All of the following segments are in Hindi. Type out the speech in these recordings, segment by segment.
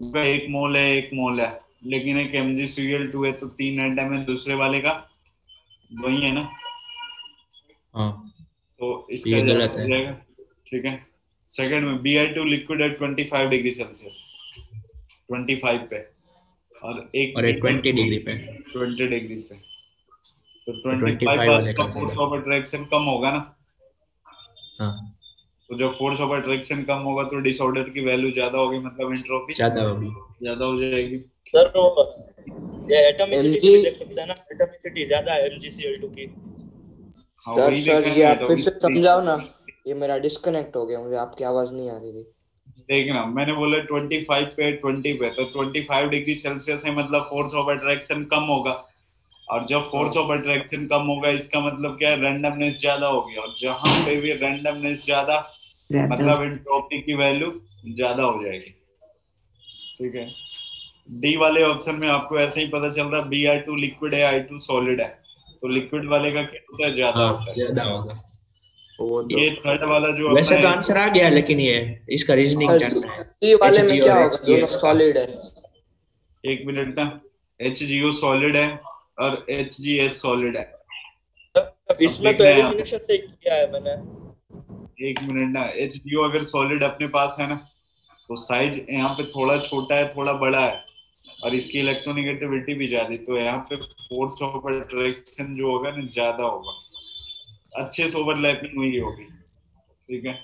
उसका एक मोल है एक मोल है। लेकिन एक एम जी टू है तो तीन एटम है दूसरे वाले का। वही है ना? हाँ। तो इसका गलत है। ठीक है। सेकंड में बी आई टू लिक्विड है twenty five degree Celsius twenty five पे और एक और ट्वेंटी डिग्री पे। ट्वेंटी डिग्री पे। तो ट्वेंटी फाइव का ज़्यादा। ऑफ़ अट्रैक्शन कम होगा ना? हाँ। तो जब फोर्स ऑफ़ अट्रैक्शन कम होगा तो डिसऑर्डर की वैल्यू ज़्यादा होगी मतलब एंट्रोपी ज़्यादा होगी। ज़्यादा हो जाएगी। सर वो ये एटॉमिसिटी भी देख सकते हैं ना एटॉमिसिटी ज़्यादा है MgCl2 की। हाँ सर वही सर ये आप फिर से समझाओ ना ये मेरा डिस्कनेक्ट हो गया मुझे आपकी आवाज़ नहीं आ रही थी। देखना मैंने बोला 25 पे 20 पे तो 25 डिग्री सेल्सियस है मतलब फोर्स ऑफ़ अट्रैक्शन कम होगा। और जब फोर्स ऑफ़ अट्रैक्शन कम होगा इसका मतलब क्या है? रैंडमनेस ज़्यादा होगी और जहाँ पे भी रैंडमनेस ज़्यादा मतलब एंट्रोपी की वैल्यू ज़्यादा हो जाएगी। ठीक है? डी वाले ऑप्शन में आपको ऐसे ही पता चल रहा है बी आई टू लिक्विड है आई टू सॉलिड है। तो लिक्विड वाले का क्या होता है? ज़्यादा हाँ होता है। ज़्यादा होगा। वो तो ये थर्ड वाला जो वैसे तो आंसर आ गया लेकिन ये इसका रीजनिंग और जानना है। डी वाले में क्या होगा? दोनों सॉलिड है। एक मिनट ना। एच जी ओ सॉलिड है और एच जी एस सॉलिड है। इसमें तो है। एलिमिनेशन से किया है मैंने। एक मिनट ना एच डी अगर सॉलिड अपने पास है ना तो साइज़ यहाँ पे थोड़ा छोटा है, थोड़ा बड़ा है, और इसकी इलेक्ट्रोनिगेटिविटी भी ज़्यादा तो यहाँ पे फोर्स ऑफ़ अट्रैक्शन जो होगा ना, ज़्यादा होगा। अच्छे से ओवरलैपिंग हुई होगी, ठीक है?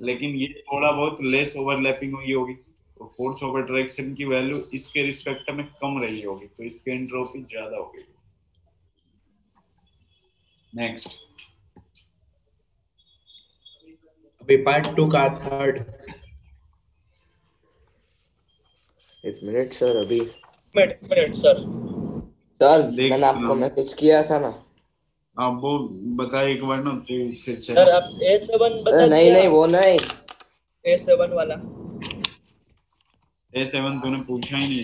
लेकिन ये थोड़ा बहुत लेस ओवरलैपिंग हुई होगी तो फोर्स ऑफ़ अट्रैक्शन की वैल्यू इसके रिस्पेक्ट में कम रही होगी तो इसकी एंट्रोपी ज़्यादा होगी। नेक्स्ट अभी पार्ट टू का थर्ड एक मिनट सर अभी। मिनट मिनट सर सर मैंने आपको। मैसेज किया था ना। आप वो बताए एक बार ना फिर से सर आप A7 बता अरे नहीं नहीं वो नहीं। A7 वाला। ए सेवन तूने पूछा ही नहीं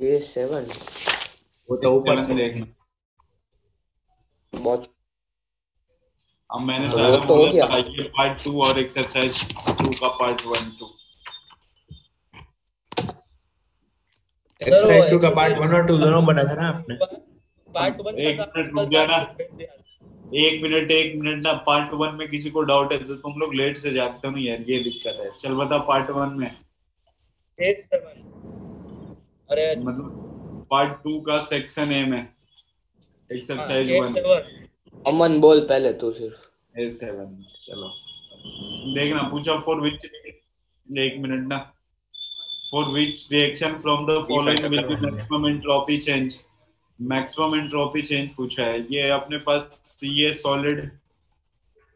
ये सेवन वो तो ऊपर से देखना बहुत अब मैंने हाँ, सारा तो हो गया। था ये पार्ट टू और एक्सरसाइज टू का part one two exercise two का पार्ट वन और टू दोनों बना था ना आपने। पार्ट 1 एक मिनट रुक जा ना। एक मिनट एक मिनट ना पार्ट वन में किसी को डाउट है तो तुम लोग लेट से जागते हो यार ये दिक्कत है। चल बता पार्ट वन में। A7 अरे मतलब पार्ट टू का सेक्शन ए में। एक्सरसाइज वन A7 अमन बोल पहले तू सिर्फ़। ए सेवन चलो। देखना पूछा फॉर विच एक मिनट ना। For which reaction from the following will be maximum entropy change maximum entropy change पूछा है। ये अपने पास सी ए सॉलिड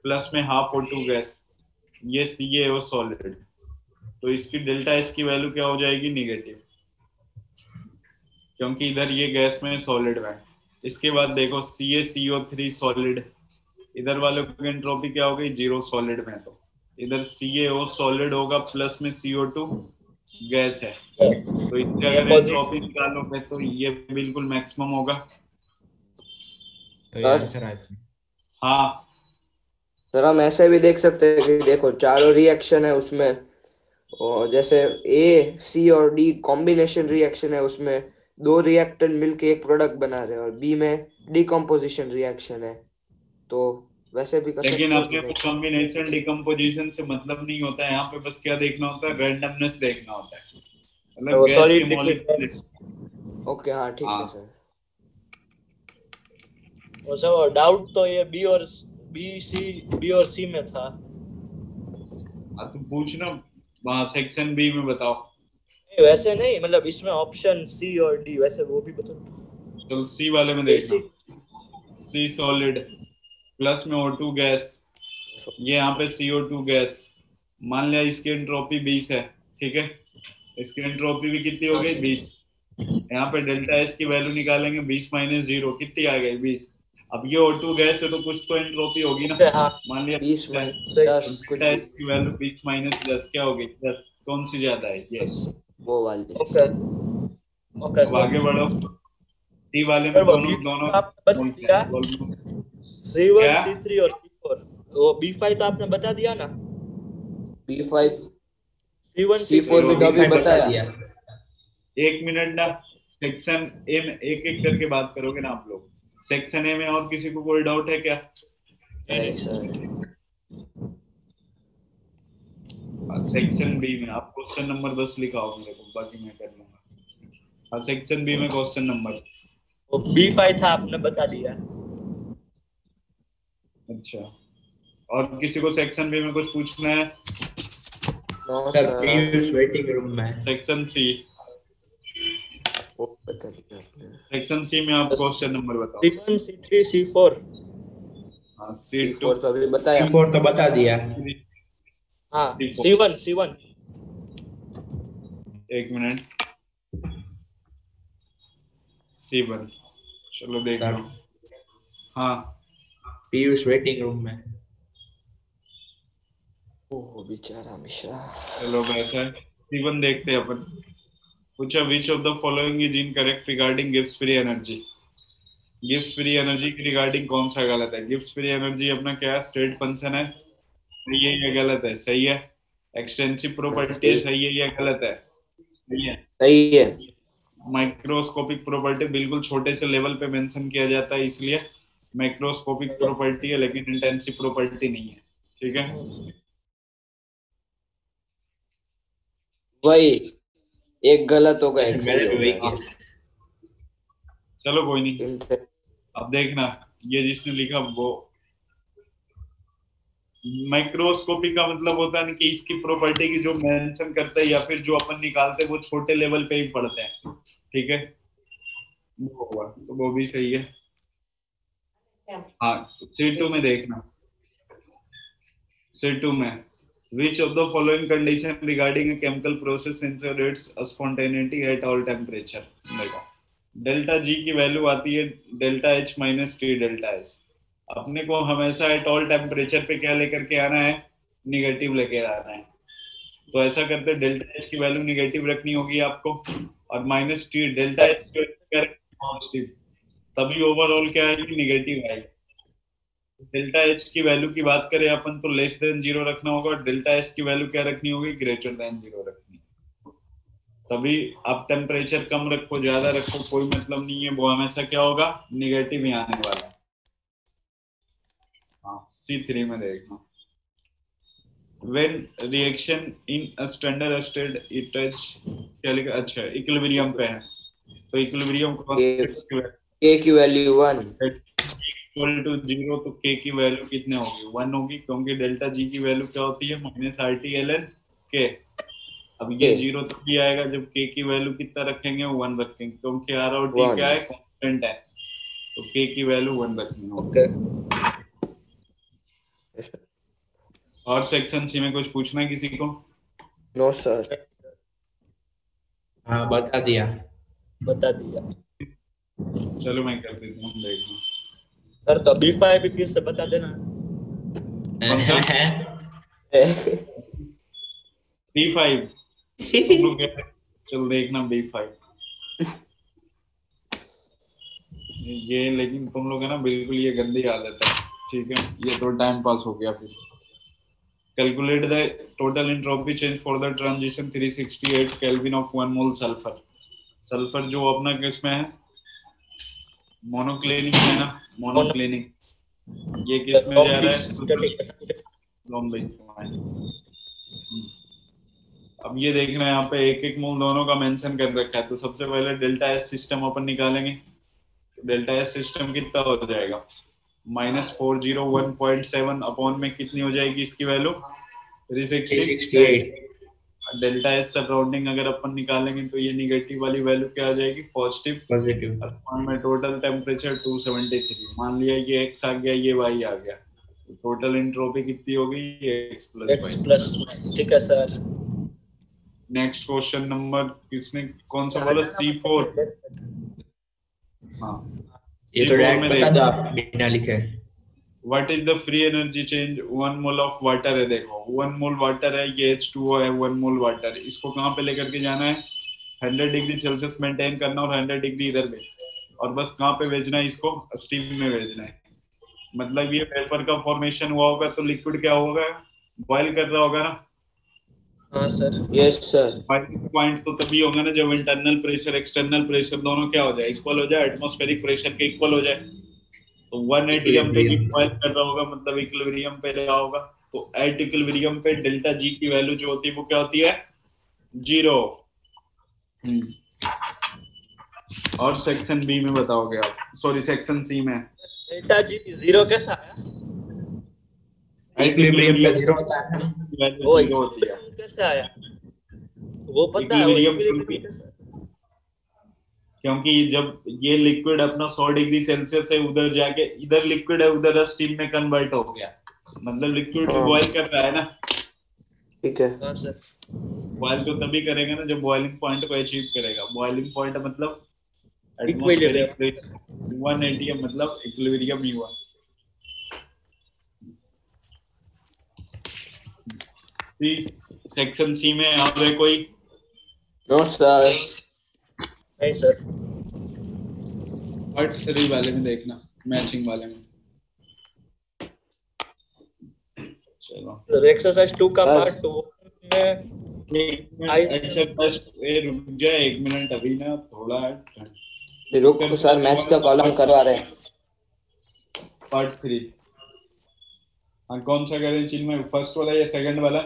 प्लस में हाफ़ ओ टू गैस ये सी ए ओ सॉलिड तो इसकी डेल्टा एस की वैल्यू क्या हो जाएगी? निगेटिव क्योंकि इधर ये गैस में सॉलिड में है। इसके बाद देखो सी ए सी ओ थ्री सॉलिड इधर वाले की एंट्रोपी क्या हो गई? ज़ीरो सॉलिड में तो। इधर सी ए ओ सॉलिड होगा प्लस में सीओ टू गैस है। तो इसकी अगर एंट्रोपी निकालोगे तो ये बिल्कुल मैक्सिमम होगा। तो ये आंसर हाँ। सर हम ऐसे भी देख सकते हैं कि देखो चारों रिएक्शन है उसमें। और जैसे ए सी और डी कॉम्बिनेशन रिएक्शन है उसमें। दो रिएक्टेंट मिलके एक प्रोडक्ट बना रहे हैं और बी में डिकम्पोजिशन रिएक्शन है। तो वैसे भी कर लेकिन हैं अपने कि को नहीं? कॉम्बिनेशन डिकम्पोजिशन से मतलब नहीं होता है। यहाँ पे बस क्या देखना होता है? रैंडमनेस देखना होता है। मतलब गैस solid के molecule ओके हाँ। ठीक है हाँ। सर। वो सब डाउट तो ये बी और बी सी बी और सी में था। हाँ, तो पूछना वहाँ सेक्शन बी में बताओ। वैसे नहीं मतलब इसमें ऑप्शन सी और डी वैसे वो भी बता चलो सी वाले में देखना। सी सॉलिड प्लस में O2 गैस ये यहाँ पे CO2 गैस मान लिया इसकी एंट्रोपी 20 है ठीक है? इसकी एंट्रोपी भी कितनी हो गई? 20 यहाँ पे डेल्टा एस की वैल्यू निकालेंगे 20 माइनस ज़ीरो कितनी आ गई? 20 अब ये O2 गैस है तो कुछ तो एंट्रोपी होगी ना। हाँ। मान लिया बीस में सही। दस कुछ डेल्टा एस की वैल्यू 20 माइनस दस क्या होगी? दस। कौन सी ज़्यादा है? ये वो वाली। ओके ओके आगे बढ़ो। टी वाले में दोनों दोनों आप बता कौन से। सी वन? सी थ्री और सी फोर वो बी फाइव तो आपने बता दिया ना? बी फाइव C1 C4 भी तो अभी B5 बता दिया। एक मिनट ना सेक्शन ए में एक एक करके बात करोगे ना आप लोग? सेक्शन ए में और किसी को कोई डाउट है क्या? नहीं सर सेक्शन बी में आप क्वेश्चन नंबर दस लिखाओ मेरे को बाकी मैं कर लूँगा। हाँ सेक्शन बी में क्वेश्चन नंबर B5 था आपने बता दिया। अच्छा। और किसी को सेक्शन बी में कुछ पूछना है? सर वेटिंग रूम में। सेक्शन सी वो बता दिया आपने। सेक्शन सी में आप क्वेश्चन नंबर बताओ। C1 C3 C4 हाँ सी टू तो अभी बताया। C4 तो बता दिया। हाँ C4. C1 C1 एक मिनट। सी वन चलो देख सर। लो। हाँ। पीयूष वेटिंग रूम में। ओह बेचारा मिश्रा। चलो वैसा है देखते हैं अपन। पूछा which of the following is incorrect regarding Gibbs free energy Gibbs free energy की रिगार्डिंग कौन सा गलत है? गिब्स फ्री एनर्जी अपना क्या है स्टेट फ़ंक्शन है? सही है या गलत है? सही है? एक्सटेंसिव प्रॉपर्टी सही है या गलत है? सही है? सही है। माइक्रोस्कोपिक प्रॉपर्टी बिल्कुल छोटे से लेवल पे मेंशन किया जाता है इसलिए माइक्रोस्कोपिक प्रॉपर्टी है लेकिन इंटेंसिव प्रॉपर्टी नहीं है। ठीक है? वही एक गलत होगा चलो कोई नहीं। अब देखना ये जिसने लिखा वो माइक्रोस्कोपी का मतलब होता है ना कि इसकी प्रॉपर्टी की जो मेंशन करता है या फिर जो अपन निकालते हैं, वो छोटे लेवल पे ही पढ़ते हैं। ठीक है? वो हुआ तो वो भी सही है। हाँ सी टू में देखना। सी टू में। The following condition regarding a chemical process ensure its spontaneity at all temperature? देखो डेल्टा जी की वैल्यू आती है delta H minus T delta S अपने को हमेशा एट ऑल टेम्परेचर पे क्या लेकर के आना है? निगेटिव लेकर आना है। तो ऐसा करते डेल्टा एच की वैल्यू निगेटिव रखनी होगी आपको और minus T delta H positive तभी ओवरऑल क्या आएगी? निगेटिव आएगी। डेल्टा एच की वैल्यू की बात करें अपन तो लेस देन ज़ीरो रखना होगा और डेल्टा एच की वैल्यू क्या रखनी होगी? ग्रेटर देन ज़ीरो रखनी। तभी आप टेम्परेचर कम रखो, ज़्यादा रखो, कोई मतलब नहीं है। वो हमेशा क्या होगा? निगेटिव ही आने वाला है। सी थ्री में देखना when reaction in a standard state it touch क्या लिखा? अच्छा इक्विलिब्रियम पे है। तो इक्विलिब्रियम के की value one equal to zero तो के की वैल्यू कितने होगी? वन होगी क्योंकि डेल्टा जी की वैल्यू क्या होती है? Minus R T L N K अब ये। ज़ीरो तो भी आएगा जब के की वैल्यू कितना रखेंगे? वन रखेंगे। क्योंकि आर और टी क्या है? कांस्टेंट है। तो के की वैल्यू वन ओके और सेक्शन सी में कुछ पूछना है किसी को? नो सर हाँ बता दिया। बता दिया। चलो मैं कर देता हूँ देखना सर तो B5 भी फिर से बता देना। बी फाइव तुम लोग कैसे? चल देखना बी फाइव ये लेकिन तुम लोग है ना बिल्कुल ये गंदी आदत है। ठीक है ये तो टाइम पास हो गया फिर। Calculate the total entropy change for the transition 368 kelvin of 1 mole sulphur sulphur जो अपना किसमें है? मोनोक्लिनिक है ना? मोनोक्लिनिक ये किसमें जा रहा है? बेंच अब ये देखना है यहाँ पे एक एक मोल दोनों का मेंशन कर रखा है। तो सबसे पहले डेल्टा एस सिस्टम अपन निकालेंगे। डेल्टा एस सिस्टम कितना हो जाएगा? Minus four zero one point seven upon में कितनी हो जाएगी इसकी value? Three sixty. Delta S surrounding अगर अपन निकालेंगे तो ये निगेटिव वाली वैल्यू क्या आ जाएगी? पॉजिटिव पॉजिटिव अपॉन में टोटल टेम्परेचर 273 मान लिया ये एक्स आ गया ये वाई आ गया। टोटल इंट्रोपी कितनी होगी ये एक्स प्लस ठीक है सर नेक्स्ट क्वेश्चन नंबर किसने कौन सा बोला? सी फोर हाँ। ये तो डायरेक्ट बता दो आप बिना लिखे। What is the free energy change one mole of water है देखो। वन मोल वाटर है ये एच टू है वन मोल वाटर इसको कहाँ पे लेकर के जाना है? हंड्रेड डिग्री सेल्सियस मेंटेन करना और हंड्रेड डिग्री इधर पे और बस कहाँ पे भेजना है इसको? स्टीम में भेजना है। मतलब ये वेपर का फॉर्मेशन हुआ होगा तो लिक्विड क्या होगा? बॉयल कर रहा होगा ना? हाँ सर। यस सर बॉइलिंग तो तभी होगा ना जब इंटरनल प्रेशर एक्सटर्नल प्रेशर दोनों क्या हो जाए? इक्वल हो जाए एटमॉस्फेरिक प्रेशर के इक्वल हो जाए। तो 180 पे बॉइल कर रहा होगा मतलब इक्विलिब्रियम पे रहा होगा। तो एट इक्विलिब्रियम पे डेल्टा जी की वैल्यू जो होती है वो क्या होती है? ज़ीरो और सेक्शन बी में बताओगे आप। सॉरी सेक्शन सी में। डेल्टा जी ज़ीरो कैसा आया इक्विलिब्रियम पे ज़ीरो होता है। वो ज़ीरो होती है। Equilibrium कैसे आया वो पता है? क्योंकि जब ये लिक्विड अपना 100 डिग्री सेल्सियस से उधर जाके इधर लिक्विड है उधर स्टीम में कन्वर्ट हो गया मतलब लिक्विड हाँ। बॉईल कर रहा है ना ठीक है हाँ सर बॉईल तो तभी करेगा ना जब बॉइलिंग पॉइंट को अचीव करेगा बॉइलिंग पॉइंट मतलब. वन एटी मतलब इक्विलिब्रियम ही हुआ सेक्शन सी में यहाँ पे कोई नो सर नहीं सर पार्ट थ्री वाले में देखना मैचिंग वाले में। चलो। एक्सरसाइज टू का पार्ट टू में अच्छा बस ये रुक जाए एक मिनट अभी ना थोड़ा रुक सर मैच का कॉलम करवा रहे पार्ट थ्री हाँ कौन सा करें चिन्ह में फ़र्स्ट वाला या सेकंड वाला?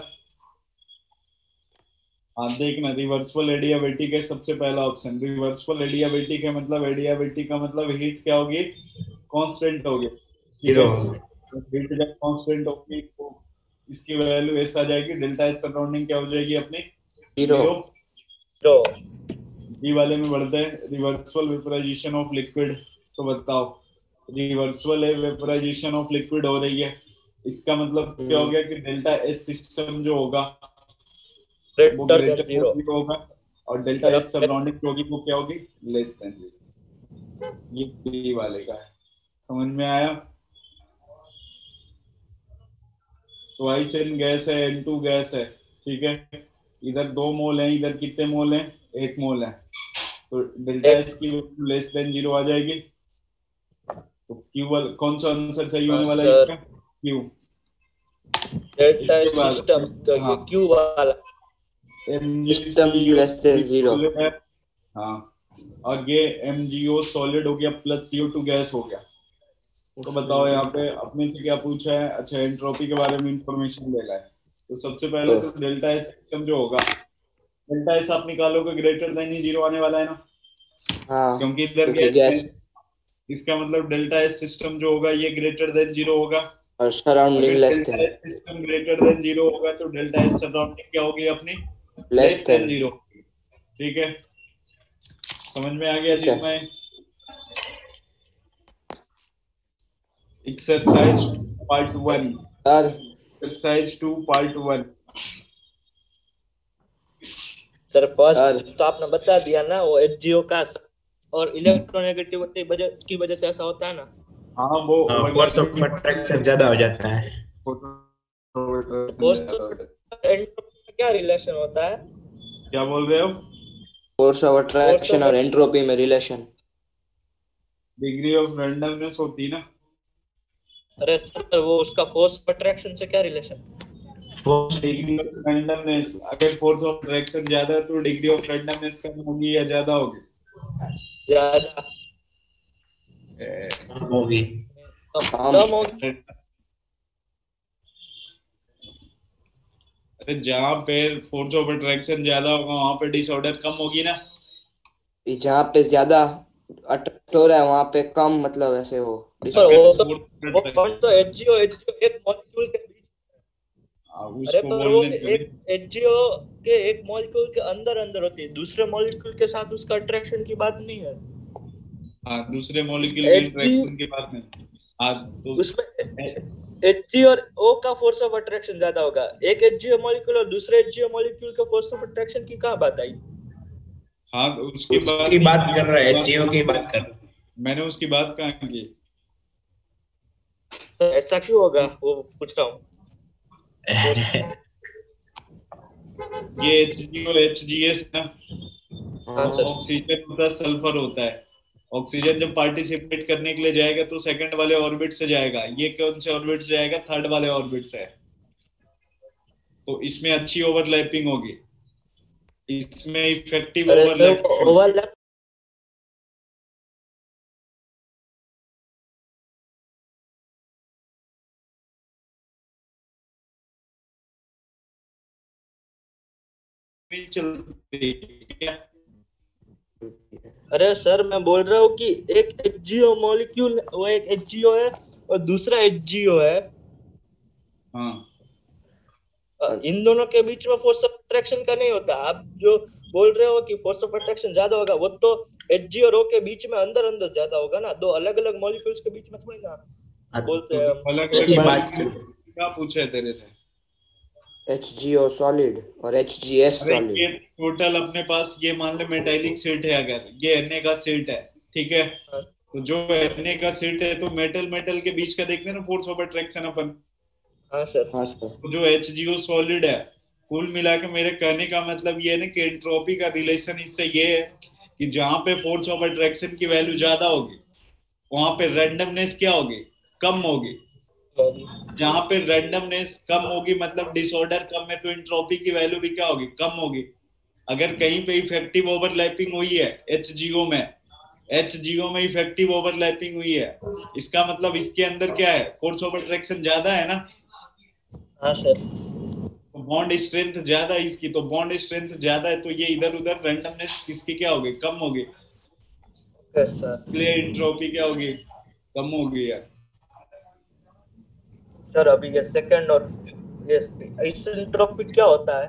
हाँ देखना रिवर्सबल एडियाबेटिक है सबसे पहला ऑप्शन रिवर्सबल एडियाबेटिक है मतलब एडियाबेटिक का मतलब हीट क्या होगी? कांस्टेंट होगी। ज़ीरो हीट जब कांस्टेंट होगी तो इसकी वैल्यू एस आ जाएगी डेल्टा एस सराउंडिंग क्या हो जाएगी अपनी? ज़ीरो वाले में बढ़ते हैं। रिवर्सबल वेपराइजेशन ऑफ़ लिक्विड तो बताओ। रिवर्सबल है वेपराइजेशन ऑफ़ लिक्विड हो रही है। इसका मतलब क्या हो गया कि डेल्टा एस सिस्टम जो होगा देन ज़ीरो और डेल्टा एस सराउंडिंग होगी वो क्या होगी? लेस देन ज़ीरो ये बी वाले का है। समझ में आया? ट्वाइस एन गैस है एन टू गैस है ठीक है? इधर दो मोल है इधर कितने मोल हैं? एक मोल है। तो डेल्टा एस की लेस देन ज़ीरो आ जाएगी। तो क्यू वाला कौन सा आंसर सही होने वाला है क्यू डेल्टा सिस्टम। क्यू वाला। हाँ और ये एमजीओ सॉलिड हो गया प्लस सीओ टू गैस हो गया। तो बताओ यहाँ पे अपने से क्या पूछा है? अच्छा एंट्रोपी के बारे में इंफॉर्मेशन ले रहा है। तो सबसे पहले तो डेल्टा एस सिस्टम जो होगा डेल्टा एस आप निकालोगे ग्रेटर देन ही ज़ीरो आने वाला है ना? हाँ क्योंकि इधर गैस इसका मतलब डेल्टा एस सिस्टम जो होगा ये ग्रेटर देन ज़ीरो होगा। और surrounding less than system greater than zero होगा तो डेल्टा एस सराउंडिंग क्या होगी अपनी? लेस देन ज़ीरो ठीक है? समझ में आ गया है। जिसमें exercise part one sir exercise two part one sir first तो आपने बता दिया ना वो एचजीओ का और इलेक्ट्रोनेगेटिविटी वजह की वजह से ऐसा होता है ना? हाँ वो फोर्स ऑफ़ अट्रैक्शन ज़्यादा हो जाता है। फोर्स का क्या रिलेशन होता है? क्या बोल रहे हो? फोर्स ऑफ़ अट्रैक्शन और एंट्रोपी में रिलेशन डिग्री ऑफ़ रैंडमनेस होती ना? अरे सर वो उसका फोर्स ऑफ़ अट्रैक्शन से क्या relation force degree of randomness अगर फोर्स ऑफ़ अट्रैक्शन ज़्यादा है तो डिग्री ऑफ़ रैंडमनेस कम होगी या ज़्यादा होगी? ज़्यादा। होगी। कम कम होगी। अरे जहाँ पे फोर्स ऑफ़ अट्रैक्शन ज़्यादा होगा वहाँ पे डिसऑर्डर कम होगी ना? जहाँ पे ज़्यादा अट्रैक्ट हो रहा है वहाँ पे कम मतलब ऐसे हो वो तो तो एचजीओ एचजीओ एक मॉलिक्यूल के बीच हाँ, अरे पर वो। एक एचजीओ के एक मॉलिक्यूल के अंदर अंदर होती है दूसरे मॉलिक्यूल के साथ उसका अट्रैक्शन की बात नहीं है। हाँ दूसरे मॉलिक्यूल के इंटरेक्शन की बात नहीं। हाँ तो उसमें एचजी और ओ का फोर्स ऑफ़ अट्रैक्शन ज़्यादा होगा। एक एचजीओ मॉलिक्यूल और दूसरे एचजीओ मॉलिक्यूल का फोर्स ऑफ़ अट्रैक्शन की कहाँ बात आई? हाँ तो उसकी बात उसकी बात कर रहा है की बात कर मैंने उसकी बात कहाँ की? सर ऐसा क्यों होगा? वो पूछ रहा हूँ। ये HGO HGS ना हाँ ऑक्सीजन होता है सल्फ़र होता है। ऑक्सीजन जब पार्टिसिपेट करने के लिए जाएगा तो सेकंड वाले ऑर्बिट से जाएगा। ये कौन से ऑर्बिट से जाएगा? थर्ड वाले ऑर्बिट से। तो इसमें अच्छी ओवरलैपिंग होगी। इसमें इफ़ेक्टिव ओवरलैप नहीं चलती क्या? अरे सर मैं बोल रहा हूँ कि एक एचजीओ मॉलिक्यूल वो एक एचजीओ है और दूसरा एचजीओ है। हाँ। इन दोनों के बीच में फोर्स ऑफ़ अट्रैक्शन का नहीं होता। आप जो बोल रहे हो कि फोर्स ऑफ़ अट्रैक्शन ज़्यादा होगा वो तो एच और ओ के बीच में अंदर अंदर ज़्यादा होगा ना। दो अलग अलग मॉलिक्यूल्स के बीच में थोड़ी ना बोलते हैं। अलग अलग पूछा तेरे से। एच जी ओ सॉलिड और H G S solid total अपने पास ये मान ले मेटालिक सेट है अगर। ये एन का सेट है ठीक है। तो जो एन का सेट है तो मेटल मेटल के बीच का देखते हैं ना फोर्स ऑफ़ अट्रैक्शन अपन। हाँ सर हाँ सर तो जो एच जी ओ सॉलिड है कुल मिला के मेरे कहने का मतलब ये है ना कि एंट्रोपी का रिलेशन इससे ये है कि जहाँ पे फोर्स ऑफ़ अट्रैक्शन की वैल्यू ज़्यादा होगी वहाँ पे रैंडमनेस क्या होगी? कम होगी। जहाँ पे रैंडमनेस कम होगी मतलब डिसऑर्डर कम है तो एंट्रोपी की वैल्यू भी क्या होगी? कम होगी। अगर कहीं पे इफ़ेक्टिव ओवरलैपिंग हुई है एच में एच में इफ़ेक्टिव ओवरलैपिंग हुई है इसका मतलब इसके अंदर क्या है? फोर्स ऑफ़ अट्रैक्शन ज़्यादा है ना? हाँ सर। तो बॉन्ड स्ट्रेंथ ज़्यादा है इसकी तो बॉन्ड स्ट्रेंथ ज़्यादा है तो ये इधर उधर रैंडमनेस किसकी क्या होगी? कम होगी। सर क्या होगी? कम होगी यार। सर अभी ये सेकंड और ये आइसेंट्रोपिक क्या होता है?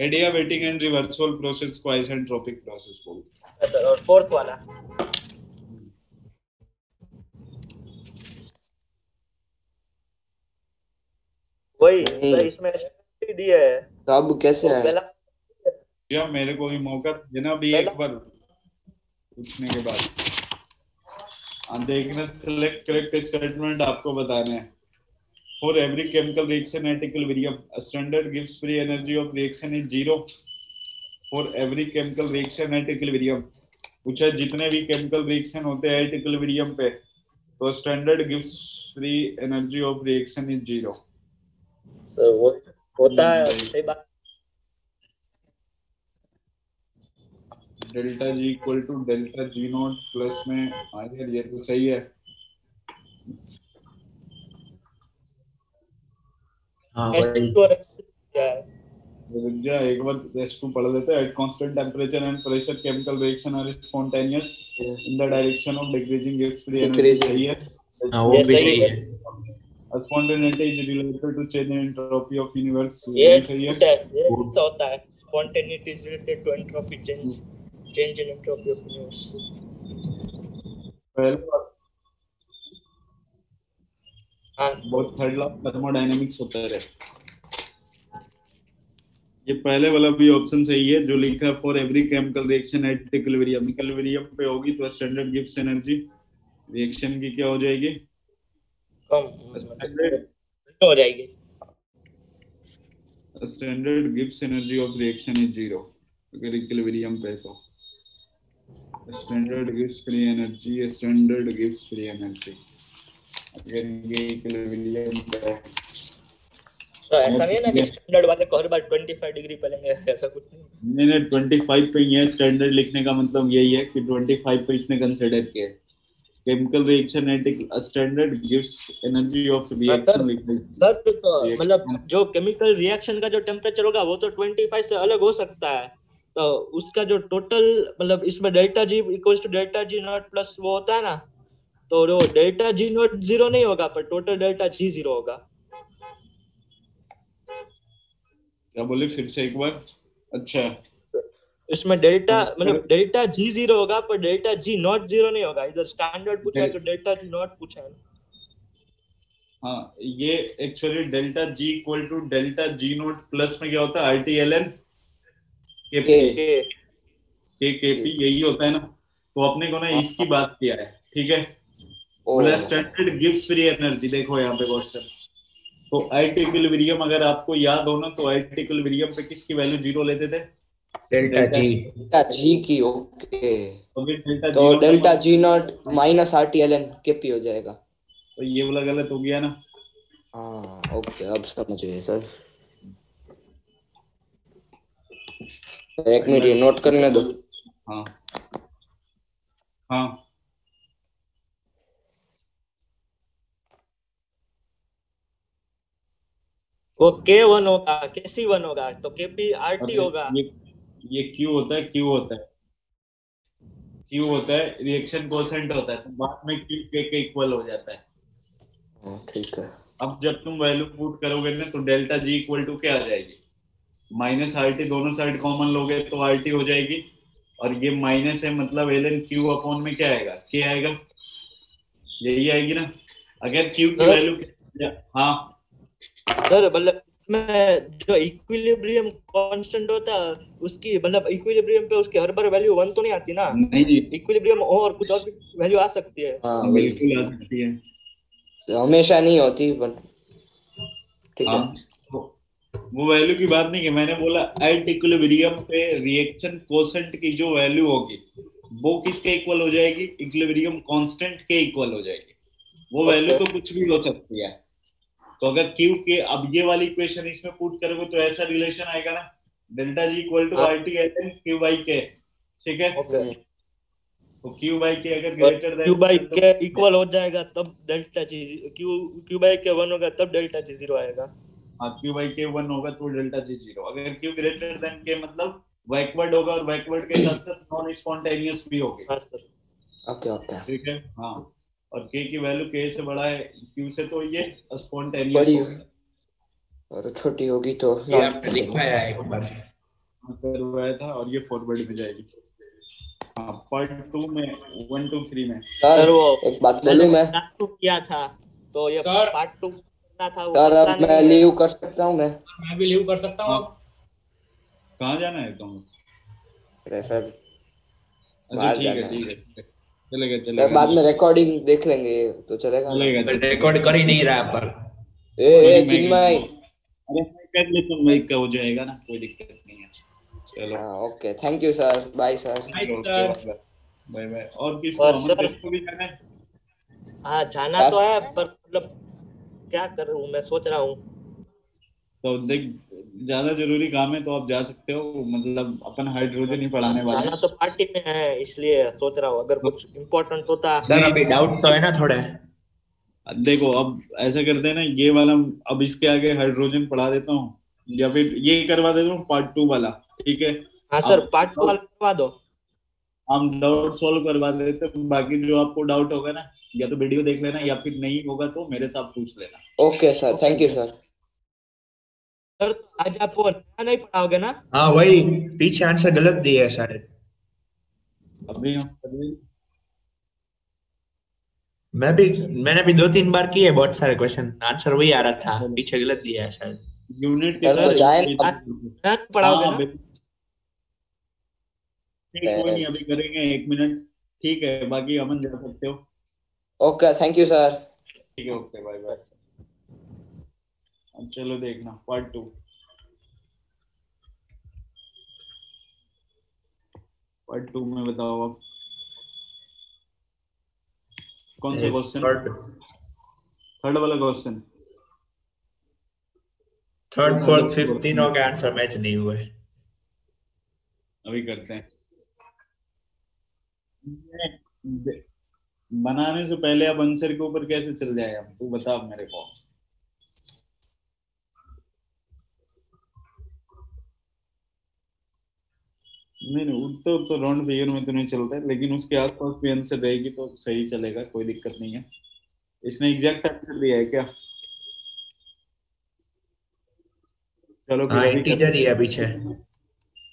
एडियाबेटिक एंड रिवर्सल प्रोसेस को आइसेंट्रोपिक प्रोसेस बोलते हैं। और फोर्थ वाला? वही। सर इसमें दिया है। तो अब कैसे है पहला या मेरे को भी मौका देना भी एक बार पूछने के बाद। देखना सिलेक्ट करेक्ट स्टेटमेंट आपको बताने हैं। For every chemical reaction at equilibrium standard gives free energy of reaction is zero for every chemical reaction at equilibrium पूछा जितने भी केमिकल रिएक्शन होते हैं एट इक्विलिब्रियम पे तो standard gives free energy of reaction is zero sir वो होता है सही बात delta G equal to delta G naught plus में हाँ यार ये तो सही है। हाँ वही H2 और H3 क्या है तो रुक जा एक बार S2 पढ़ लेते हैं at constant temperature and pressure chemical reaction are spontaneous in the direction of decreasing gives free energy Decreasing. सही है हाँ वो ये भी सही सही है। है spontaneity is related to change in entropy of universe ये ये सही है होता है ये ऐसा होता है spontaneity is related to entropy change change in entropy of universe पहले बार हाँ बहुत थर्ड लॉ थर्मोडायनेमिक्स होता है ये पहले वाला भी ऑप्शन सही है जो लिखा है for every chemical reaction at equilibrium equilibrium पे होगी तो स्टैंडर्ड गिव्स एनर्जी रिएक्शन की क्या हो जाएगी? कम। स्टैंडर्ड zero हो जाएगी। Standard gives energy of reaction is zero अगर इक्विलिब्रियम पे तो। Standard gives free energy standard gives free energy तो ऐसा नहीं है ना कि स्टैंडर्ड वाले को हर बार 25 डिग्री पे लेंगे ऐसा कुछ नहीं मैंने 25 पे ये स्टैंडर्ड लिखने का मतलब यही है कि 25 पे इसने कंसीडर किया है। Chemical reaction at standard gives energy of reaction sir तो मतलब जो केमिकल रिएक्शन का जो टेम्परेचर होगा वो तो 25 से अलग हो सकता है। तो उसका जो टोटल मतलब इसमें delta G equals to delta G naught plus वो होता है ना तो वो डेल्टा जी नॉट ज़ीरो नहीं होगा पर टोटल डेल्टा जी ज़ीरो होगा। क्या बोले फिर से एक बार? अच्छा। इसमें डेल्टा हाँ, मतलब डेल्टा जी ज़ीरो होगा पर डेल्टा जी नॉट ज़ीरो नहीं होगा। इधर स्टैंडर्ड पूछा है तो डेल्टा जी नॉट पूछा है। हाँ ये actually delta G equal to delta G naught plus में क्या होता है? आर टी एल एन के. के के पी यही होता है ना? तो अपने को ना इसकी बात किया है ठीक है? बोला स्टैंडर्ड गिव्स फ्री एनर्जी देखो यहाँ पे क्वेश्चन तो एट इक्विलिब्रियम अगर आपको याद हो ना तो एट इक्विलिब्रियम पे किसकी वैल्यू ज़ीरो लेते थे? Delta G. डेल्टा जी की ओके। तो डेल्टा तो delta G naught minus R T L N K P हो जाएगा। तो ये वाला गलत हो गया ना। हाँ ओके अब समझ गए सर। एक मिनट ये नोट करने दो। हाँ। हाँ। वो के वन होगा के सी वन होगा तो के पी आर टी होगा। ये ये क्यू होता है क्यू होता है। क्यू होता है रिएक्शन कोसेंट होता है तो बाद में क्यू के के इक्वल हो जाता है। हाँ, ठीक है। अब जब तुम वैल्यू पुट करोगे ना तो डेल्टा जी इक्वल टू क्या आ जाएगी। माइनस आर टी दोनों साइड कॉमन लोगे तो आर टी हो जाएगी। और ये माइनस है मतलब एल एन क्यू अपॉन में क्या आएगा? के आएगा। यही आएगी ना। अगर क्यू की। वैल्यू हाँ। सर मतलब में जो इक्विलिब्रियम कांस्टेंट होता है उसकी मतलब इक्विलिब्रियम पे उसकी हर बार वैल्यू वन तो नहीं आती ना? नहीं इक्विलिब्रियम और कुछ और वैल्यू आ सकती है। हाँ बिल्कुल आ सकती है। हमेशा नहीं होती पर ठीक है। हाँ तो वो वैल्यू की बात नहीं की मैंने बोला एट इक्विलिब्रियम पे रिएक्शन कोसेंट की जो वैल्यू होगी वो किसके इक्वल हो जाएगी? इक्विलिब्रियम कांस्टेंट के इक्वल हो जाएगी। वो वैल्यू तो कुछ भी हो सकती है। तो अगर क्यू के अब ये वाली इक्वेशन इसमें पुट करोगे तो ऐसा रिलेशन आएगा ना? डेल्टा जी इक्वल टू हाँ। R T L N Q by K ठीक है? तो क्यू बाई के अगर greater than Q by K equal हो जाएगा तब delta G Q Q by K one होगा तब डेल्टा जी ज़ीरो आएगा। हाँ क्यू बाई के वन होगा तो डेल्टा जी ज़ीरो अगर क्यू ग्रेटर देन के मतलब बैकवर्ड होगा और बैकवर्ड के साथ साथ नॉन स्पॉन्टेनियस भी होगी। हाँ सर ओके ओके ठीक है? हाँ। और के की वैल्यू के से बड़ा है क्यू से तो ये बड़ी स्पॉन्टेनियस और छोटी होगी तो ये आपने लिखवाया है एक बार। करवाया था और ये फॉरवर्ड में जाएगी। हाँ पार्ट टू में वन टू थ्री में। सर वो एक बात बोलूँ मैं? पार्ट किया था तो ये पार्ट टू करना था वो सर अब मैं लीव कर सकता हूँ मैं। मैं भी लीव कर सकता हूँ कहाँ जाना है तुम? अरे सर अच्छा ठीक है। ठीक है। चलेगा चलेगा। बाद में रिकॉर्डिंग देख लेंगे तो चलेगा? चलेगा रिकॉर्ड कर ही नहीं रहा पर। ए ए कोई चिन्मय। अरे कर ले तुम मैं का हो जाएगा ना कोई दिक्कत नहीं है। चलो। हाँ okay. Thank you sir bye sir bye bye और किसको अमन सर- भी जाना है? हाँ जाना तो है पर मतलब क्या कर? रहा हूँ मैं सोच रहा हूँ। तो देख ज़्यादा ज़रूरी काम है तो आप जा सकते हो मतलब अपन हाइड्रोजन ही पढ़ाने वाले तो पार्टी में है इसलिए सोच रहा हूँ अगर कुछ इम्पोर्टेंट होता। सर अभी डाउट तो है ना थोड़े। देखो अब ऐसा करते हैं ना ये वाला अब इसके आगे हाइड्रोजन पढ़ा देता हूँ या फिर ये करवा देता हूँ पार्ट टू वाला ठीक है? हाँ सर पार्ट टू वाला करवा दो। हम डाउट सॉल्व करवा देते हैं बाकी जो आपको डाउट होगा ना या तो वीडियो देख लेना या फिर नहीं होगा तो मेरे साथ पूछ लेना। Okay sir thank you sir sir आज आप वो नया नहीं पढ़ाओगे ना? हाँ वही। पीछे आंसर गलत दिए है शायद। अभी। मैं भी मैंने भी दो तीन बार किए बहुत सारे क्वेश्चन आंसर वही आ रहा था। पीछे गलत दिया है शायद। यूनिट के सर, तो जाए ना। पढ़ाओगे हाँ, नहीं अभी करेंगे एक मिनट। ठीक है बाकी अमन जा सकते हो। ओके थैंक यू सर ठीक है ओके बाय बाय अब चलो देखना पार्ट टू पार्ट टू में बताओ अब कौन सा क्वेश्चन थर्ड थर्ड वाला क्वेश्चन थर्ड फोर्थ फिफ्थ तीनों के आंसर मैच नहीं हुए। अभी करते हैं। बनाने से पहले अब आंसर के ऊपर कैसे चल जाए हम तू बता मेरे को। नहीं नहीं उतना तो राउंड फिगर में तो नहीं चलता है लेकिन उसके आसपास भी आंसर रहेगी तो सही चलेगा कोई दिक्कत नहीं है। इसने एग्जैक्ट आंसर दिया है क्या? चलो हाँ इंटीजर ही है पीछे।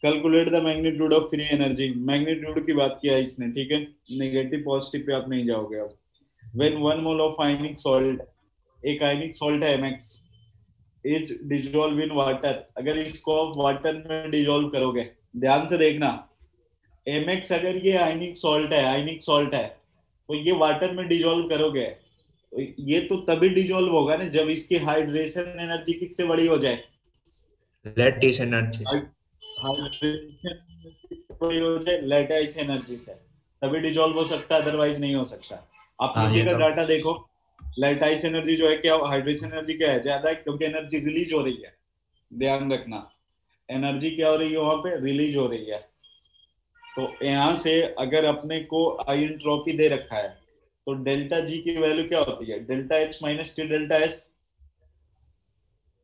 Calculate the magnitude of free energy magnitude की बात किया इसने ठीक है? नेगेटिव पॉजिटिव पे आप नहीं जाओगे अब। When one mole of ionic salt एक आयनिक सॉल्ट है MX is dissolve in water अगर इसको आप वाटर में डिजोल्व करोगे ध्यान से देखना। एमएक्स अगर ये आयनिक सॉल्ट है आइनिक सॉल्ट है तो ये वाटर में डिजोल्व करोगे। तो ये तो तभी डिजोल्व होगा ना जब इसकी हाइड्रेशन एनर्जी किससे बड़ी हो जाए? लेटिस एनर्जी लेटाइस एनर्जी से तभी डिजोल्व हो सकता है अदरवाइज़ नहीं हो सकता। आप हाँ, नीचे का तो- डाटा देखो। लेटाइस एनर्जी जो है क्या हाइड्रेशन एनर्जी क्या है? ज़्यादा है क्योंकि एनर्जी रिलीज़ हो रही है। ध्यान रखना। एनर्जी क्या हो रही है वहाँ पे रिलीज़ हो रही है। तो यहाँ से अगर अपने को आइंट्रोपी दे रखा है तो डेल्टा जी की वैल्यू क्या होती है? Delta H minus T delta S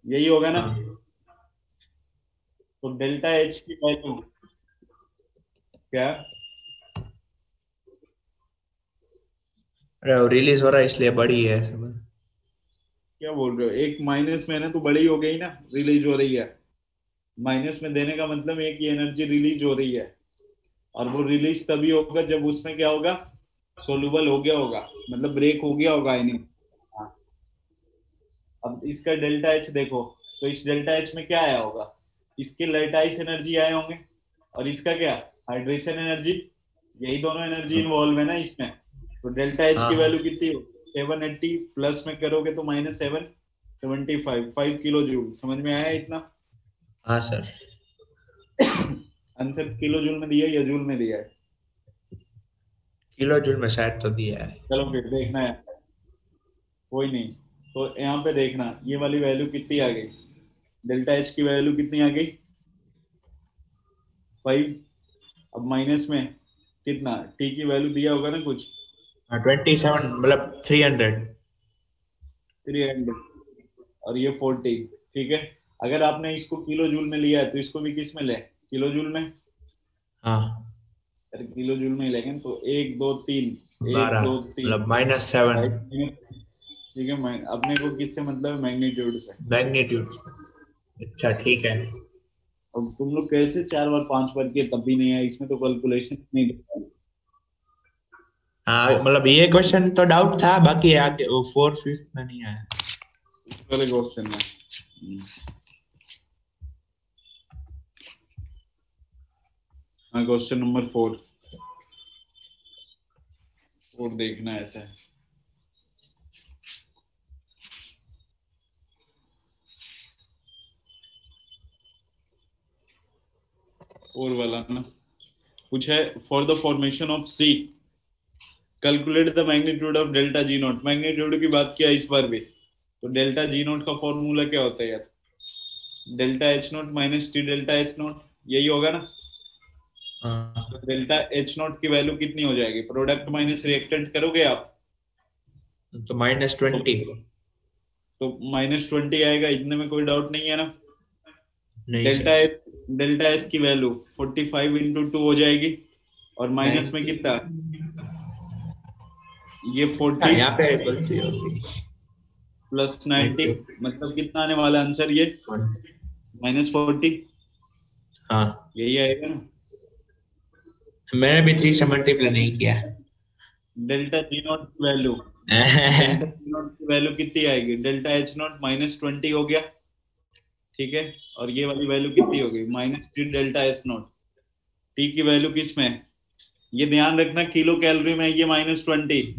यही होगा ना? हाँ। तो डेल्टा एच की वैल्यू क्या? रिलीज़ हो रहा है इसलिए बड़ी है क्या बोल रहे हो? एक माइनस में ना तो बड़ी हो गई ना रिलीज़ हो रही है। माइनस में देने का मतलब है कि एनर्जी रिलीज़ हो रही है। और वो रिलीज़ तभी होगा जब उसमें क्या होगा? सोलूबल हो गया होगा। मतलब ब्रेक हो गया होगा यानी हाँ। अब इसका डेल्टा एच देखो तो इस डेल्टा एच में क्या आया होगा? इसके लेटाइस एनर्जी आए होंगे। और इसका क्या? Hydration energy. यही दोनों एनर्जी इन्वॉल्व है ना इसमें। तो डेल्टा एच की हाँ। वैल्यू कितनी हो? सेवन एट्टी प्लस में करोगे तो minus seven seventy five. Five kilo joule. समझ में आया इतना? हाँ सर। आंसर किलो जूल में दिया है या जूल में दिया है? किलो जूल में शायद तो दिया है। चलो फिर देखना है। कोई नहीं। तो यहाँ पे देखना ये वाली वैल्यू कितनी आ गई? डेल्टा एच की वैल्यू कितनी आ गई? फाइव अब माइनस में कितना? टी की वैल्यू दिया होगा ना कुछ? ट्वेंटी सेवन मतलब थ्री हंड्रेड थ्री हंड्रेड और ये फोर्टी ठीक है? अगर आपने इसको किलो जूल में लिया है तो इसको भी किसमें ले? किलो जूल में? हाँ। किलो जूल में लेंगे तो एक दो तीन। एक दो तीन। मतलब माइनस सेवन ठीक है अपने को किससे मतलब मैग्नीट्यूड से। मैग्नीट्यूड अच्छा ठीक है। अब तुम लोग कैसे चार बार पाँच बार किए? तब भी नहीं आया। इसमें तो कैलकुलेशन नहीं हाँ मतलब ये क्वेश्चन तो डाउट था बाकी आगे वो फोर फिफ्थ में नहीं आया। इस वाले क्वेश्चन में हम्म। हाँ क्वेश्चन नंबर फोर फोर देखना ऐसा। है फोर वाला ना। कुछ है for the formation of C calculate the magnitude of delta G naught magnitude की बात किया इस बार भी। तो डेल्टा जी नॉट का फॉर्मूला क्या होता है यार? Delta H naught minus T delta H naught यही होगा ना? डेल्टा एच नॉट की वैल्यू कितनी हो जाएगी? प्रोडक्ट माइनस रिएक्टेंट करोगे आप? तो माइनस ट्वेंटी। तो माइनस ट्वेंटी आएगा इतने में कोई डाउट नहीं है ना? डेल्टा एस डेल्टा एस की value forty five into two हो जाएगी। और माइनस में कितना? ये हाँ, फोर्टी यहाँ पे प्लस नाइनटी मतलब कितना आने वाला आंसर ये? Minus forty. हाँ। यही आएगा ना? मैंने भी थ्री से मल्टीप्लाई नहीं किया। Delta G naught value. Value कितनी आएगी? Delta H naught minus twenty हो गया। ठीक है? और ये वाली वैल्यू कितनी हो गई? Minus T delta S naught. T की वैल्यू किसमें? ये ध्यान रखना किलो कैलोरी में ये minus twenty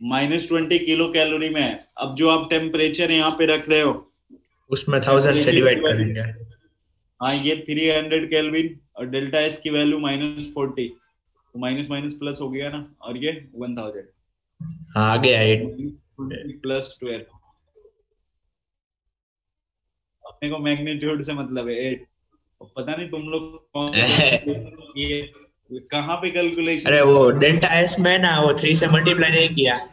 minus twenty kilo calorie में है। अब जो आप टेम्परेचर यहाँ पे रख रहे हो उसमें थाउज़ेंड से डिवाइड करेंगे। हाँ ये थ्री हंड्रेड कैलविन और डेल्टा एस की value minus forty minus minus plus हो गया ना और ये वन थाउज़ेंड हाँ आगे आए प्लस ट्वेल्व अपने को मैग्नीट्यूड से मतलब है एट पता नहीं तुम लोग कौन ये कहाँ पे कैलकुलेशन अरे वो डेल्टा एस में ना वो थ्री से मल्टीप्लाई नहीं किया.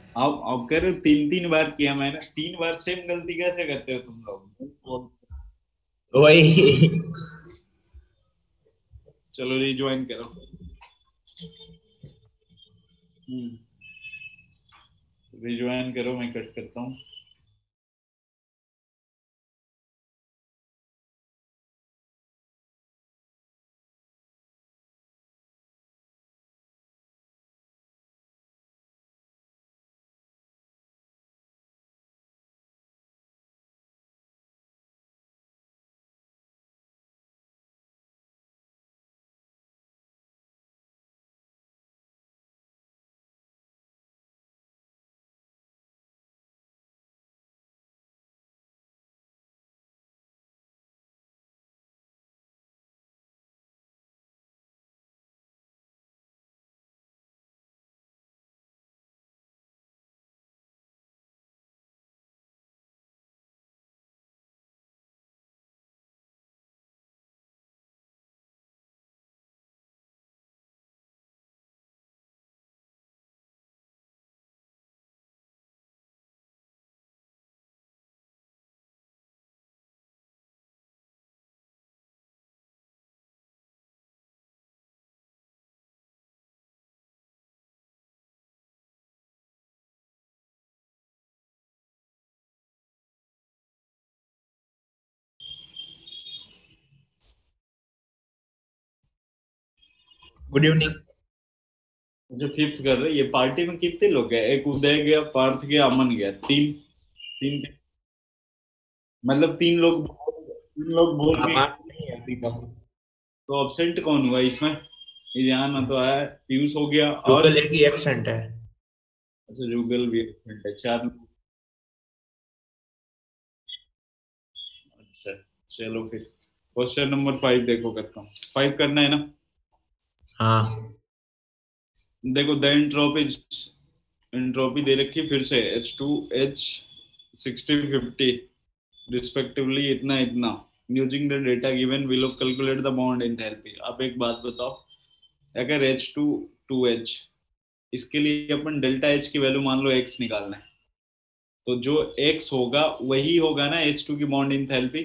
कह रहे हो तीन तीन बार किया मैंने. तीन बार सेम गलती कैसे करते हो तुम लोग? वही. चलो रिज्वाइन करो. रिज्वाइन करो मैं कट करता हूँ। गुड इवनिंग जो फिफ्थ कर रहे ये पार्टी में कितने लोग गए एक उदय गया पार्थ गया अमन गया। तीन तीन मतलब तीन लोग तीन लोग बोल के तो अब्सेंट कौन हुआ इसमें? ये यहाँ ना तो आया पीयूष हो गया और एक ही एब्सेंट है। अच्छा जूगल भी absent है। चार अच्छा चलो फिर। क्वेश्चन नंबर फाइव देखो करता हूँ। फाइव करना है ना? हाँ। देखो द एंट्रोपी एंट्रोपी दे रखी फिर से H two H sixty fifty respectively इतना इतना। Using the data given will calculate the bond enthalpy अब एक बात बताओ, अगर एच टू टू एच इसके लिए अपन डेल्टा एच की वैल्यू मान लो एक्स निकालना है तो जो एक्स होगा, वही होगा ना एच टू की बॉन्ड इंथैल्पी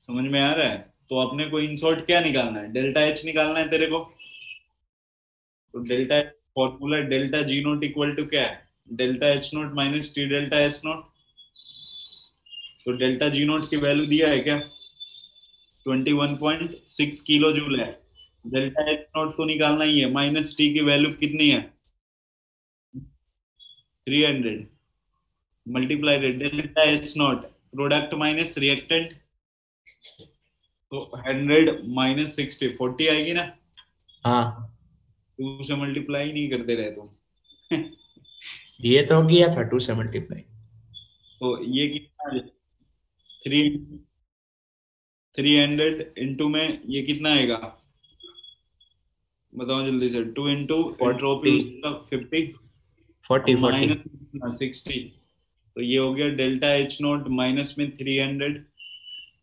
समझ में आ रहा है? तो अपने को इंसॉर्ट क्या निकालना है? डेल्टा एच निकालना है तेरे को? तो delta formula delta G naught equal to क्या है? Delta H naught minus T delta S naught तो डेल्टा जी नोट की वैल्यू दिया है क्या? 21.6 किलो जूल है। डेल्टा एच नोट तो निकालना ही है। माइनस टी की वैल्यू कितनी है? 300 multiply delta H naught product minus reactant तो 100 माइनस सिक्सटी फोर्टी आएगी ना? हाँ। टू से मल्टीप्लाई नहीं करते रहे तुम। ये तो गया था टू से मल्टीप्लाई तो ये कितना थ्री थ्री हंड्रेड इंटू में ये कितना आएगा? बताओ जल्दी से two into entropy fifty forty minus sixty तो ये हो गया डेल्टा एच नोट माइनस में थ्री हंड्रेड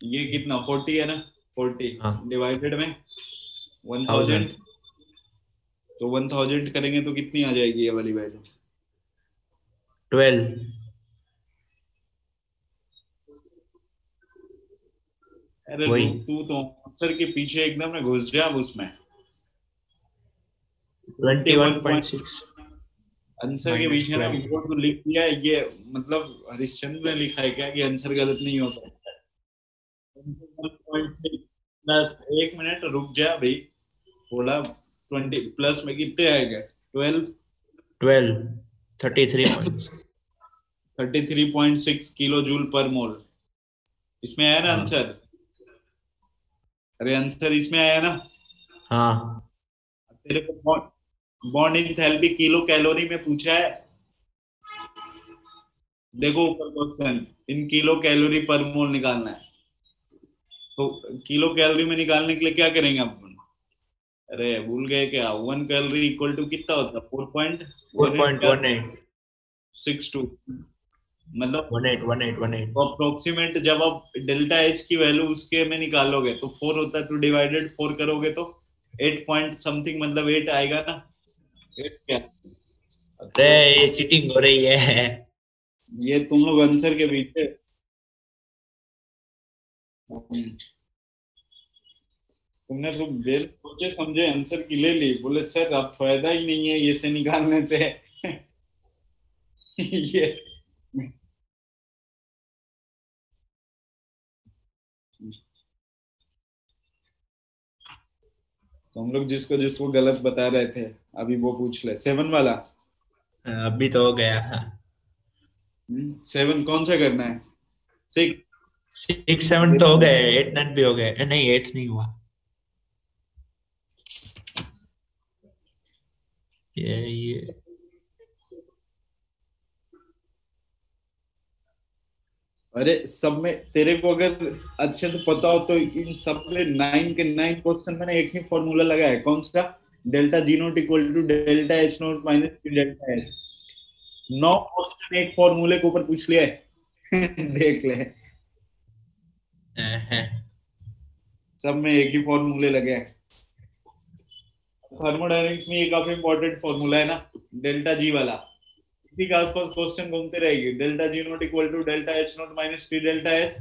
ये कितना? फोर्टी है ना? फोर्टी हाँ। डिवाइडेड में वन थाउज़ेंड तो वन थाउज़ेंड करेंगे तो कितनी आ जाएगी ये वाली वैल्यू ट्वेल्व अरे तू तू आंसर के पीछे एकदम ना घुस जा उसमें। Twenty one point six answer के पीछे ना 12. वो तो लिख दिया है, ये मतलब हरिश्चंद्र ने लिखा है क्या कि आंसर गलत नहीं हो सकता? प्लस एक मिनट रुक जा भाई। थोड़ा ट्वेंटी प्लस में कितने आएगा twelve twelve thirty three point thirty three point six kilo joule per mole इसमें आया ना हाँ। आंसर अरे आंसर इसमें आया ना? हाँ। तेरे को बॉन्ड इंथैल्पी किलो कैलोरी में पूछा है? देखो ऊपर क्वेश्चन इन किलो कैलोरी पर मोल निकालना है। तो किलो कैलोरी में निकालने के लिए क्या करेंगे अपन अरे भूल गए क्या? वन कैलोरी इक्वल टू कितना होता? है four point? Four point one eight. Six two. मतलब one eight one eight one eight. Approximate जब आप डेल्टा एच की वैल्यू उसके में निकालोगे तो फोर होता है तो डिवाइडेड फोर करोगे तो एट पॉइंट समथिंग मतलब एट आएगा ना? एट क्या? अरे ये चीटिंग हो रही है। ये तुम लोग आंसर के पीछे। तुमने तो देर सोचे समझे आंसर की ले ली। बोले सर अब फ़ायदा ही नहीं है ये से निकालने से। ये। तो हम लोग जिसको जिसको गलत बता रहे थे अभी वो पूछ ले। सेवन वाला? अभी तो हो गया। सेवन कौन सा करना है? सिक्स सिक्स सेवन तो हो गए एट नाइन भी हो गए। नहीं एट नहीं हुआ। ये ये। अरे, सब में तेरे को अगर अच्छे से पता हो तो इन सब में नाइन के नाइन क्वेश्चन मैंने एक ही फॉर्मूला लगाया है। कौन सा? Delta G naught equal to delta H naught minus delta H. Now question एक फॉर्मूले के ऊपर पूछ लिया है। देख ले। सब में एक ही फॉर्मूले लगे हैं। थर्मोडायनेमिक्स में ये काफ़ी इंपॉर्टेंट फॉर्मूला है ना डेल्टा जी वाला। इसी के आसपास क्वेश्चन घूमते रहेगी। Delta G naught equal to delta H naught minus T delta S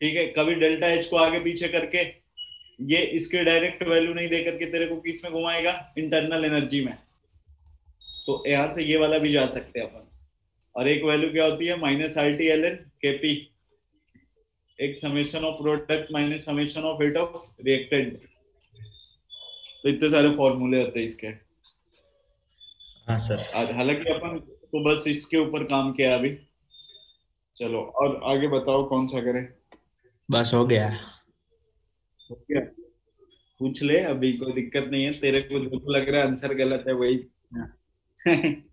ठीक है? कभी डेल्टा एच को आगे पीछे करके ये इसके डायरेक्ट वैल्यू नहीं दे करके तेरे को किसमें घुमाएगा? इंटरनल एनर्जी में। तो यहाँ से ये वाला भी जा सकते हैं अपन। और एक वैल्यू क्या होती है? Minus R T L N K P एक summation of product minus summation of heat of reactant तो इतने सारे फॉर्मूले होते हैं इसके। हाँ सर। आज- हालाँकि अपन तो बस इसके ऊपर काम किया अभी। चलो और आगे बताओ कौन सा करें? बस हो गया। हो गया? पूछ ले अभी कोई दिक्कत नहीं है। तेरे को जो लग रहा है आंसर गलत है वही।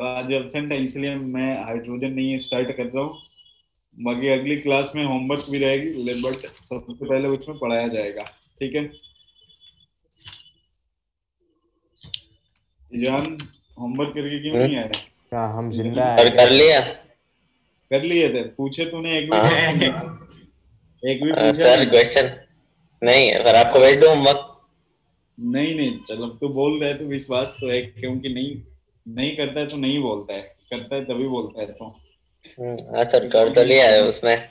तो आज एबसेंट है इसलिए मैं हाइड्रोजन नहीं स्टार्ट कर रहा हूँ। बाकी अगली क्लास में होमवर्क भी रहेगी बट सबसे पहले उसमें पढ़ाया जाएगा ठीक है? जान होमवर्क करके क्यों नहीं आया? क्या हम ज़िंदा और है कर लिया? कर लिए थे पूछे तूने एक भी? हाँ। एक भी अ, पूछा सर नहीं? क्वेश्चन नहीं सर आपको भेज दूँ होमवर्क नहीं नहीं चल अब तो बोल रहे तो विश्वास तो है क्योंकि नहीं नहीं करता है तो नहीं बोलता है। करता है तभी बोलता है तो। हम्म, हाँ सर कर तो लिया है उसमें।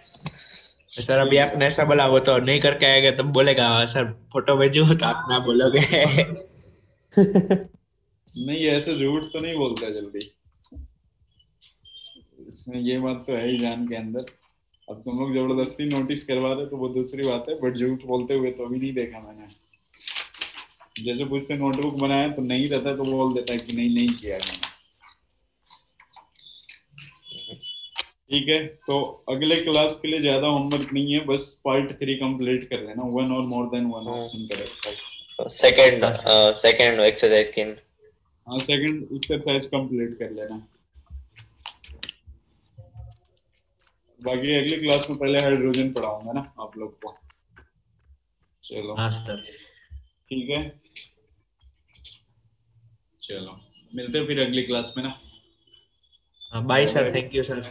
सर अभी आपने ऐसा बोला वो तो नहीं करके आएगा तब बोलेगा "हाँ, सर फ़ोटो भेजो तो आप ना बोलोगे। नहीं ऐसे झूठ तो नहीं बोलता है जल्दी। इसमें ये बात तो है ही जान के अंदर। अब तुम लोग ज़बरदस्ती नोटिस करवा रहे तो वो दूसरी बात है बट झूठ बोलते हुए तो अभी नहीं देखा मैंने। जैसे पूछते नोटबुक बनाया तो नहीं रहता तो बोल देता है कि नहीं नहीं किया मैंने। ठीक है तो अगले क्लास के लिए ज़्यादा होमवर्क नहीं है बस पार्ट थ्री कंप्लीट कर लेना वन और more than one option correct second second exercise की हाँ सेकंड एक्सरसाइज कंप्लीट कर लेना। बाकी अगली क्लास में पहले हाइड्रोजन पढ़ाऊँगा ना आप लोग को। चलो। हाँ सर ठीक है। चलो मिलते हैं फिर अगली क्लास में ना। Bye sir thank you sir